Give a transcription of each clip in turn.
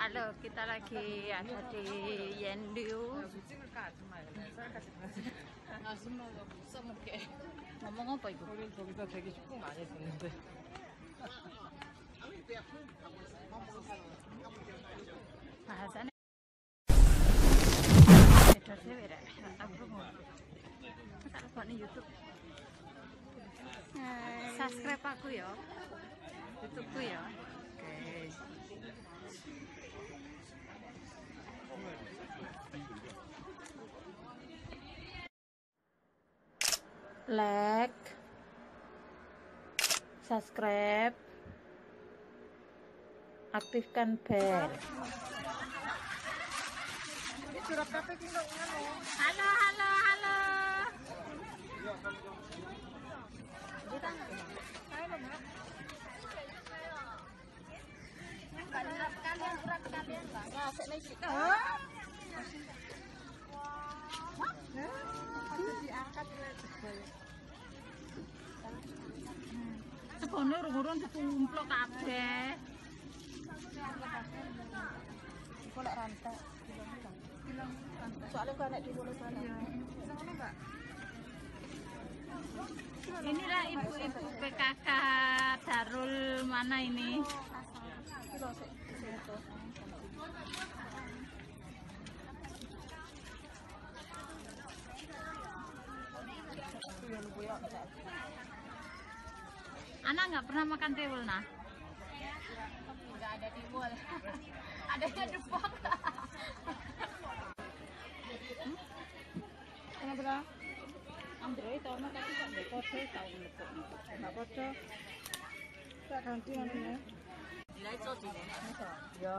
Halo, kita lagi ada di Yendiu. 찍을까 아줌마 이러면 쌀까지 가지 아줌마가 못 써먹게. ngomong apa 이거? 우리 거기서 되게 쇼핑 많이 했었는데 bahasanya beda sih ya aku mau tak lupa nih YouTube subscribe aku ya YouTubeku ya oke Like subscribe aktifkan bel halo halo. Halo Sebone urung-urung ditumplok kabeh. Rantai. Soalnya gua anak di bola sana. Inilah ibu-ibu PKK Darul mana ini? Kilo Anak nggak pernah makan tiwul, nah? Nggak ada tiwul. Adanya dupak. Anak berapa? Andrei tahu nggak tapi kan dekat sih tahu nggak kok. Nggak kocok. Tak ganti nanti ya. Nilai cocok sih. Ya,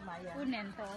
lumayan. Unen tuh.